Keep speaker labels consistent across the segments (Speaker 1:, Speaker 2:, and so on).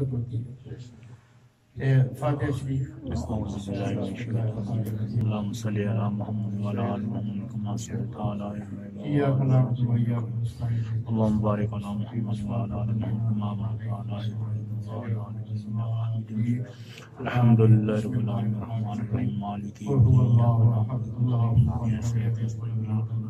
Speaker 1: kabul değil.
Speaker 2: E,
Speaker 1: Fatiha-i
Speaker 2: Şerif. Allahümme salli
Speaker 1: ala Muhammed ve ala Ali Muhammed kema salli ala İyyâke nâbudu ve iyyâke nestaîn. Allahümme barik ala Muhammed ve ala Ali Muhammed kema barik
Speaker 2: ala
Speaker 1: İbrahim
Speaker 2: Elhamdülillahi
Speaker 1: Rabbil
Speaker 2: Alemin. Rahmanirrahim. Maliki
Speaker 1: yevmiddin.
Speaker 2: İyyâke
Speaker 1: nâbudu ve iyyâke nestaîn.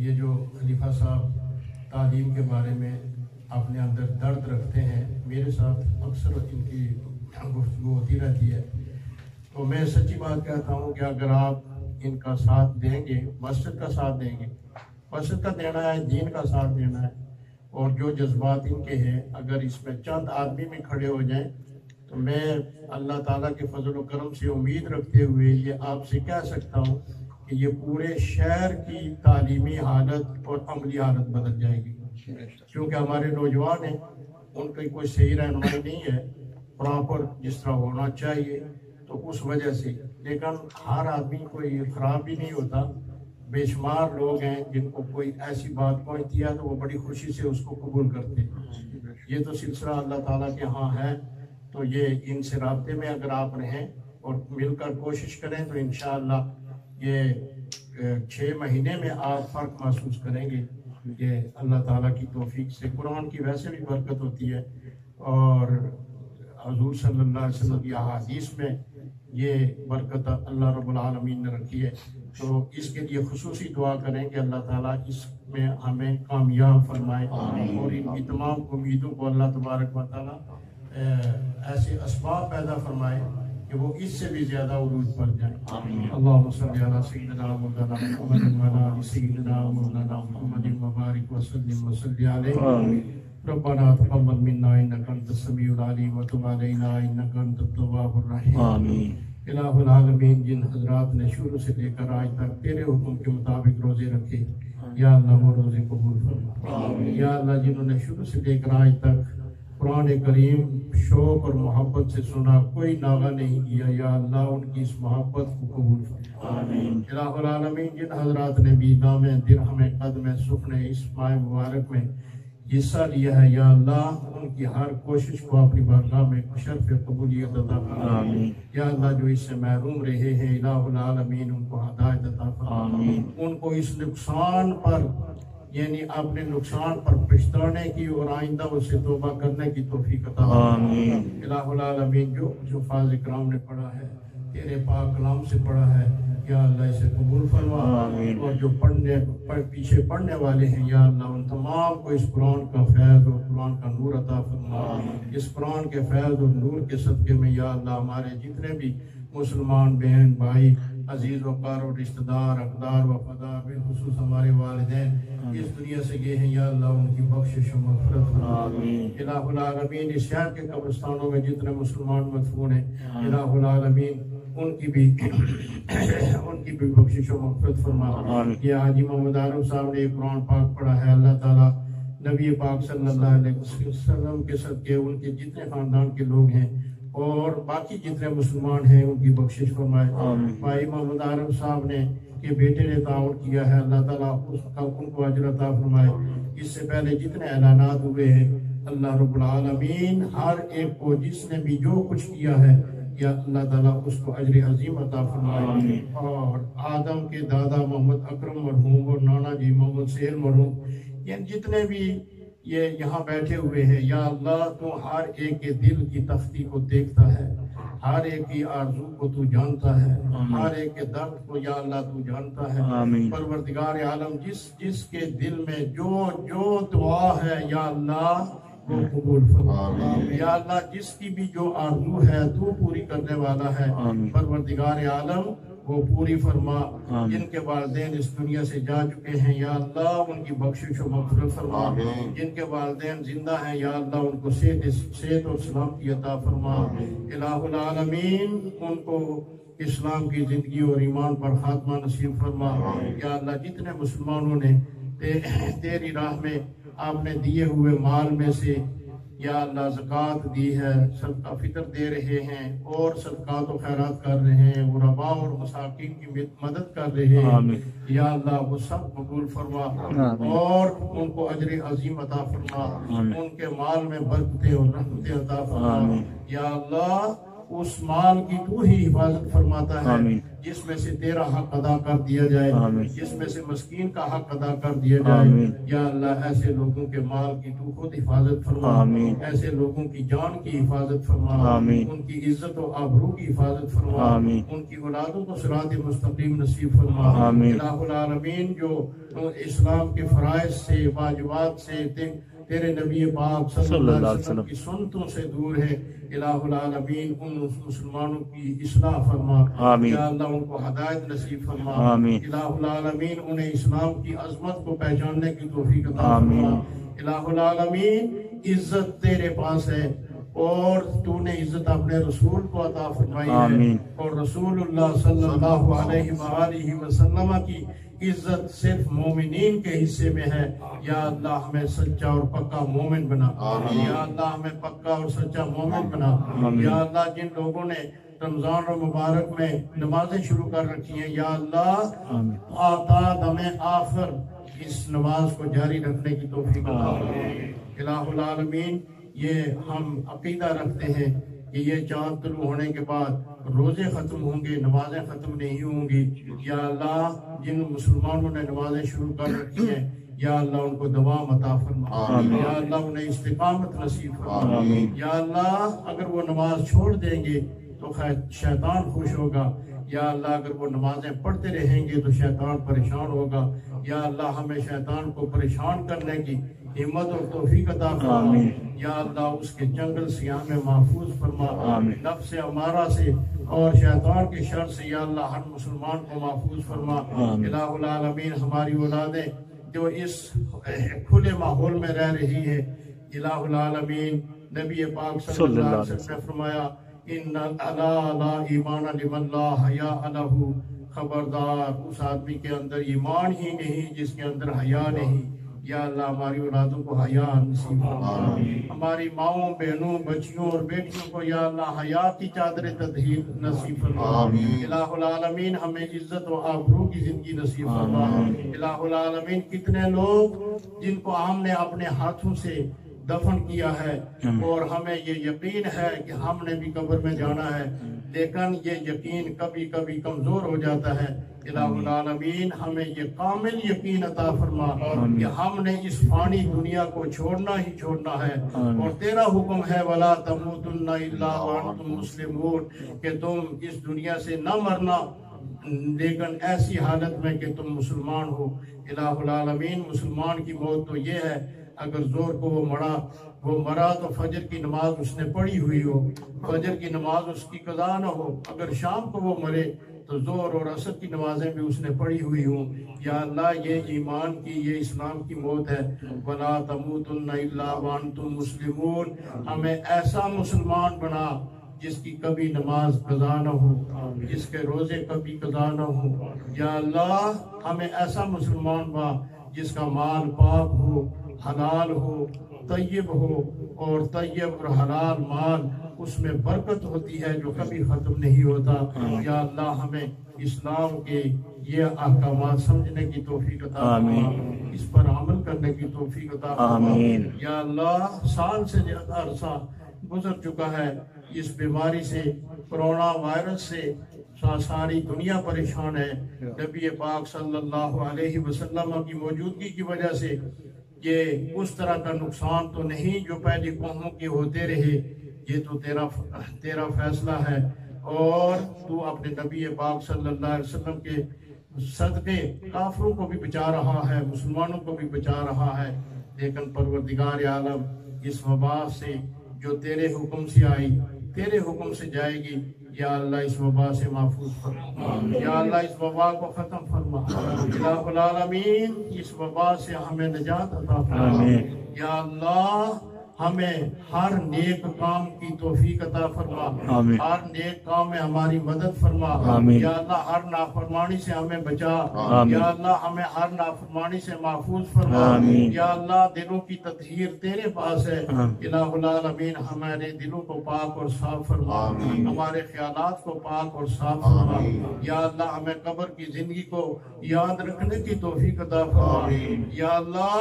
Speaker 2: ये जो खलीफा साहब तालीम के बारे में अपने अंदर दर्द रखते हैं, मेरे साथ अक्सर इनकी गुफ्तु होती रहती है। तो मैं सच्ची बात कहता हूँ कि अगर आप इनका साथ देंगे, मस्जिद का साथ देंगे, मस्जिद का देना है, दीन का साथ देना है, और जो जज्बात इनके हैं, अगर इसमें चंद आदमी भी खड़े हो जाएँ तो मैं अल्लाह ताला के फजल करम से उम्मीद रखते हुए ये आपसे कह सकता हूँ कि ये पूरे शहर की तालीमी हालत और अमली हालत बदल जाएगी। क्योंकि हमारे नौजवान हैं, उनकी कोई सही रहनुमाई नहीं है, प्रॉपर जिस तरह होना चाहिए तो उस वजह से। लेकिन हर आदमी को ये खराब भी नहीं होता। बेशुमार लोग हैं जिनको कोई ऐसी बात पहुँचती है तो वो बड़ी खुशी से उसको कबूल करते हैं। ये तो सिलसिला अल्लाह ताला के यहाँ है तो ये इनसे रबते में अगर आप रहें और मिलकर कोशिश करें तो इन ये छः महीने में आप फ़र्क महसूस करेंगे। ये अल्लाह ताला की तौफीक से। कुरान की वैसे भी बरकत होती है। और हजूर सल्लल्लाहु अलैहि की अहादीस में ये बरकत अल्लाह रबालमीन ने रखी है। तो इसके लिए खसूस दुआ करें कि अल्लाह ताला। इसमें हमें कामयाब फरमाए। और इनकी तमाम उम्मीदों को अल्लाह तबारक व ताला अ, ऐसे असबाब पैदा फरमाए। कि वो इससे भी ज़्यादा उरूज पर जाए। अल्लाह तक़ब्बल मिन्ना इन्नका अंतस समीउल अलीम व तुब अलैना इन्नका अंतत तव्वाबुर रहीम।
Speaker 1: आमीन।
Speaker 2: इलाहुल आलमीन जिन हजरात ने शुरू से लेकर आज तक तेरे हुक्म के मुताबिक रोज़े रखे या अल्लाह वो रोज़े कबूल फरमा। या अल्लाह जिन्होंने शुरू से लेकर आज तक कुरान करीम शौक और मोहब्बत से सुना कोई नागा नहीं किया। या अल्लाह उनकी इस मोहब्बत को कबूल फरमा जिन हजरात ने भी नाम दिरहम कद में सुखने इस माह मुबारक में हिस्सा लिया है। या अल्लाह उनकी हर कोशिश को अपनी बारगाह में शर्फ कबूलियत फरमा या अल्लाह जो इससे महरूम रहे हैं इलाहुल आलमीन उनको हदायत फरमा उनको इस नुकसान पर यानी अपने नुकसान पर पछताने की और आइंदा उससे तोबा करने की तौफीक
Speaker 1: आमीन।
Speaker 2: जो जो फाज इकराम ने पढ़ा है तेरे पाक कलाम से पढ़ा है या अल्लाह इसे कबूल फरमा। और जो पढ़ने पढ़, पीछे पढ़ने वाले हैं या अल्लाह उन तमाम को इस कुरान का फैज और कुरान का नूर अता फरमा। इस कुरान के फैज और नूर के सदक़े में या अल्लाह हमारे जितने भी मुसलमान बहन भाई अज़ीज़ वकार और रिश्तेदार अकदार वफादार बिलखसूस हमारे वालदेन इस दुनिया से गए हैं या अल्लाह उनकी बख्शिश
Speaker 1: आमीन।
Speaker 2: इस शहर के कब्रिस्तानों में जितने मुसलमान मदफून हैं इलाहुल आलमीन उनकी भी उनकी भी बख्शिश और मगफरत फरमा ये हाजी मोहम्मद आरम साहब ने कुरान पाक पढ़ा है अल्लाह ताला नबी पाक सल्लल्लाहु अलैहि वसल्लम के सदके उनके जितने खानदान के लोग हैं और बाकी जितने मुसलमान हैं उनकी बख्शिश फरमाए। भाई मोहम्मद आरम साहब ने के बेटे ने ताउन किया है अल्लाह ताला उसका उनको अजर अता फरमाए। इससे पहले जितने ऐलानात हुए हैं अल्लाह आलमीन हर एक को जिसने भी जो कुछ किया है या अल्लाह ताला उसको अजर अजीम अता फरमाए। और आदम के दादा मोहम्मद अकरम मरहूम और नाना जी मोहम्मद सेहर मरहूम ये जितने भी ये यहाँ बैठे हुए हैं। या अल्लाह तो हर एक के दिल की तख्ती को देखता है। हर एक की आरज़ू को तू जानता है। हर एक के दर्द को या अल्लाह तू जानता है। परवरदिगार आलम जिस जिसके दिल में जो जो दुआ है या अल्लाह वो कबूल फरमा। या अल्लाह जिसकी भी जो आरज़ू है तू पूरी करने वाला है। परवरदिगार आलम वो पूरी फरमा जिनके वालदेन इस दुनिया से जा चुके हैं या अल्लाह उनकी बख्शिश और फरमा। जिनके वालदेन ज़िंदा हैं या अल्लाह उनको सेहत और सलामती अता फरमा। इलाहुल उनको इस्लाम की ज़िंदगी और ईमान पर खात्मा नसीब फरमा। या अल्लाह जितने मुसलमानों ने ते, तेरी राह में आपने दिए हुए माल में से या अल्लाह ज़कात दी है सबका फितर दे रहे हैं और सदका तो खैरात कर रहे हैं गुरबा और मसाकिन की मदद कर रहे हैं। या अल्लाह वो सब कबूल फरमा और उनको अजर अजीम अता फरमा उनके माल में बरकतें और रहमतें अता फरमा। या अल्लाह उस माल की तू ही हिफाजत फरमाता है। जिसमें से तेरा हक अदा कर दिया जाए। जिसमें से मस्कीन का हक अदा कर दिया जाए। या अल्लाह ऐसे लोगों के माल की तू खुद हिफाजत फरमा। ऐसे लोगों की जान की हिफाजत फरमा। उनकी इज़्ज़त और आबरू की हिफाजत फरमा। उनकी औलादों को सरात मुस्तकीम नसीब फरमा।
Speaker 1: आमीन।
Speaker 2: जो इस्लाम के फराइज से वाजिबात से तेरे नबी पाक सल्लल्लाहु अलैहि वसल्लम। की सुन्नतों से दूर है। इलाहुल आलमीन उन मुसलमानों की इस्लाह फरमा। या अल्लाह उनको हदायत नसीब फरमा।
Speaker 1: आमीन।
Speaker 2: उन्हें इस्लाम की अजमत को पहचानने की तौफीक अता
Speaker 1: आमीन।
Speaker 2: फरमा इलाहुल इज़्ज़त तेरे पास है और तूने इज़्ज़त अपने रसूल को अता फरमाई है। और रसूलुल्लाह सल्लल्लाहु अलैहि वसल्लम की इज़्ज़त सिर्फ़ मोमिन के हिस्से में है। या अल्लाह हमें सच्चा और पक्का मोमिन बना। या अल्लाह हमें पक्का और सच्चा मोमिन बना। या अल्लाह जिन लोगों ने रमज़ान और मुबारक में नमाजें शुरू कर रखी हैं या अल्लाह
Speaker 1: आमीन।
Speaker 2: आता आखिर इस नमाज़ को जारी रखने की अता फरमाए। ये हम अकीदा रखते हैं कि ये चाँद तुलू होने के बाद रोज़े खत्म होंगे नमाजें खत्म नहीं होंगी। या अल्लाह जिन मुसलमानों ने नमाजें शुरू कर रखी हैं या अल्लाह उनको दवा मता फरमा। या अल्लाह उन्हें इस्तिकामत नसीब फरमा। या अल्लाह अगर वो नमाज़ छोड़ देंगे तो शैतान खुश होगा। या अल्लाह अगर वो नमाजें पढ़ते रहेंगे तो शैतान परेशान होगा। या अल्लाह हमें शैतान को परेशान करने की हिम्मत और तौफीक अता फरमा या अल्लाह उसके जंगल सियाह में महफूज फरमा। नफ्स से हमारा से और शैतान के शर से या अल्लाह हर मुसलमान को महफूज फरमा।
Speaker 1: आमीन।
Speaker 2: हमारी औलादें जो इस खुले माहौल में रह रही है। इलाहुल आलमीन नबी पाक सल्लल्लाहु अलैहि वसल्लम ने फरमाया इन अला ईमान लिमन ला हया अलहु। खबरदार उस आदमी के अंदर ईमान ही नहीं जिसके अंदर हया नहीं। या अल्लाह हमारी औलादों को हया नसीब फरमा। हमारी माओ बहनों बच्चियों और बेटियों को या अल्लाह हया की चादर तदहीर नसीब फरमा। इलाहुल आलमीन हमें इज़्ज़त और आबरू की ज़िंदगी नसीब फरमा। इलाहुल आलमीन कितने लोग जिनको हमने अपने हाथों से दफन किया है और हमें ये यकीन है कि हमने भी कब्र में जाना है। लेकिन ये यकीन कभी कभी कमज़ोर हो जाता है। इलाहुल आलमीन हमें ये कामिल यकीन अता फरमा कि हमने इस फानी दुनिया को छोड़ना ही छोड़ना है। और तेरा हुक्म है वला तमुतुन्ना मुस्लिमून कि तुम इस दुनिया से न मरना। लेकिन ऐसी हालत में कि तुम मुसलमान हो। इलाहुल आलमीन मुसलमान की मौत तो ये है अगर ज़ोर को वो मरा वो मरा तो फजर की नमाज़ उसने पढ़ी हुई हो। फजर की नमाज़ उसकी कजा न हो। अगर शाम को वो मरे तो ज़ोर और असर की नमाजें भी उसने पढ़ी हुई हों। या अल्लाह, ये ईमान की, ये इस्लाम की मौत है। वला व अंतुम मुस्लिमून। हमें ऐसा मुसलमान बना, जिसकी कभी नमाज़ कजा न हो, जिसके रोज़े कभी कजा न हो। या अल्लाह, हमें ऐसा मुसलमान बना, जिसका माल पाक हो हलाल हो तयब हो और तयब और हलाल माल उसमें बरकत होती है जो कभी खत्म नहीं होता। या अल्लाह हमें इस्लाम के ये अहकाम समझने की तोफीक अता इस पर अमल करने की तोफीक अता या अल्लाह साल से ज़्यादा अरसा गुजर चुका है। इस बीमारी से कोरोना वायरस से सारी दुनिया परेशान है। नबी पाक सल्लल्लाहु अलैहि वसल्लम की मौजूदगी की वजह से ये उस तरह का नुकसान तो नहीं जो पहली कौमों के होते रहे। ये तो तेरा तेरा फैसला है। और तू अपने नबी पाक सल्लल्लाहु अलैहि वसल्लम के सदके काफरों को भी बचा रहा है, मुसलमानों को भी बचा रहा है। लेकिन परवरदिगार आलम, इस वबा से जो तेरे हुक्म से आई, तेरे हुक्म से जाएगी या अल्लाह इस वबा से महफूज फरमा। या अल्लाह इस वबा को खत्म फरमा। इस वबा से हमें निजात अता फरमा। या अल्लाह हमें हर नेक काम की तौफीक अता फरमा। हर नेक काम में हमारी मदद फरमा। या अल्लाह हर नाफरमानी से हमें बचा। या अल्लाह हमें हर नाफरमानी से महफूज फरमा। या अल्लाह दिलों की तदहीर तेरे पास है।
Speaker 1: आमीन।
Speaker 2: हमारे दिलों को पाक और साफ़ फरमा। हमारे ख्यालात को पाक और साफ़ फरमा। या अल्लाह हमें कब्र की ज़िंदगी को याद रखने की तौफीक अता फरमा। या अल्लाह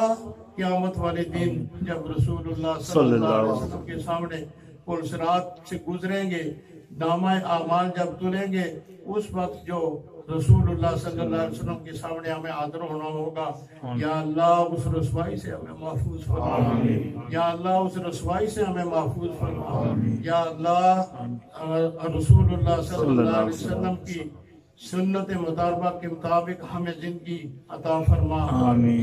Speaker 2: क़यामत वाले दिन जब वसल्लम के सामने पुल से गुजरेंगे नामा आमाल जब तुलेंगे उस वक्त जो अलैहि वसल्लम के सामने हमें आदर होना होगा। या अल्लाह उस रसवाई से हमें महफूज फरमा। या अल्लाह उस रसवाई से हमें महफूज फरमा। या अल्लाह अलैहि वसल्लम की सुन्नत मुतारबा के मुताबिक हमें ज़िंदगी अता फरमा।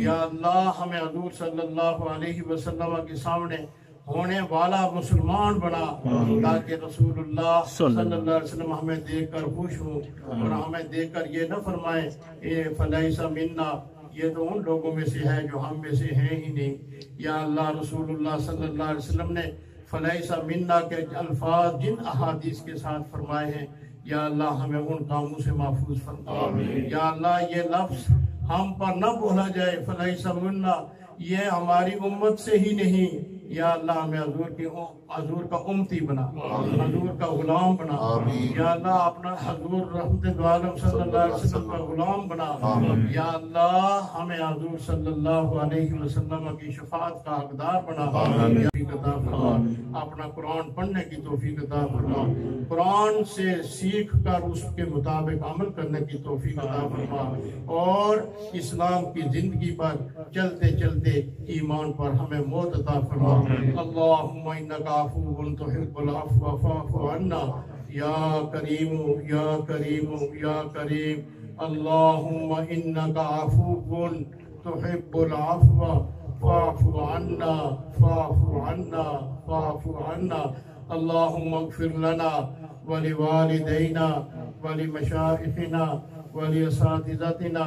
Speaker 2: या अल्लाह हमें हजूर सल्लल्लाहु अलैहि वसल्लम के सामने होने वाला मुसलमान बना ताकि रसूलुल्लाह सल्लल्लाहु अलैहि वसल्लम हमें देखकर खुश हो और हमें देखकर ये न फरमाए ये फलैसा मिन्ना ये तो उन लोगों में से है जो हम में से हैं ही नहीं। या अल्लाह रसूलुल्लाह सल्लल्लाहु अलैहि वसल्लम ने फलैसा मिन्ना के अल्फाज जिन अहादीस के साथ फरमाए हैं या अल्लाह हमें उन कामों से महफूज फरमा। या अल्लाह ये लफ्ज हम पर न बोला जाए फलाई सब ये हमारी उम्मत से ही नहीं। या अल्लाह हमें हजूर की हजूर का उम्मती बना हजूर का गुलाम बना। या अल्लाह अपना हजूर रहमत आलम सल्लल्लाहु अलैहि वसल्लम का गुलाम बना। या अल्लाह हमें हजूर सल्लल्लाहु अलैहि वसल्लम की शफात का हकदार बना। अपना कुरान पढ़ने की तौफीक अता फरमा। कुरान से सीख कर उसके मुताबिक अमल करने की तौफीक अता फरमा। और इस्लाम की ज़िंदगी पर चलते चलते ईमान पर हमें मौत अता फरमा। अल्लाहुम्मा इन्नका अफूवुन तुहिब्बुल अफ़्व फ़अफ़ु अन्ना या करीम या करीम या करीम अल्लाहुम्मा इन्नका अफूवुन तुहिब्बुल अफ़्व फ़अफ़ु अन्ना फ़अफ़ु अन्ना फ़अफ़ु अन्ना अल्लाहुम्मा इग़फिर लना वलिवालिदैना वलिमशाइखिना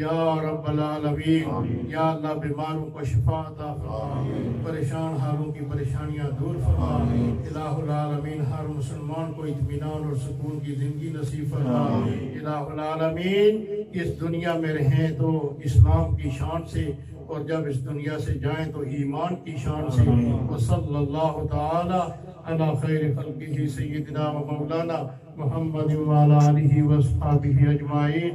Speaker 2: या रब्बल या अल्लाह बीमारों को शिफा अता फरमा परेशान हालों की परेशानियाँ दूर फरमा हर मुसलमान को इत्मीनान और सुकून की ज़िंदगी नसीब फरमा इस दुनिया में रहें तो इस्लाम की शान से और जब इस दुनिया से जाएँ तो ईमान की शान से। व सल्लल्लाहु ताला अला खैर खल्किही सय्यिदिना व मौलाना मुहम्मद व अला आलिहि व अस्हाबिहि अजमाइन।